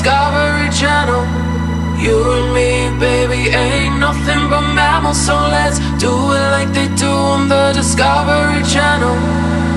Discovery Channel. You and me, baby, ain't nothing but mammals, so let's do it like they do on the Discovery Channel.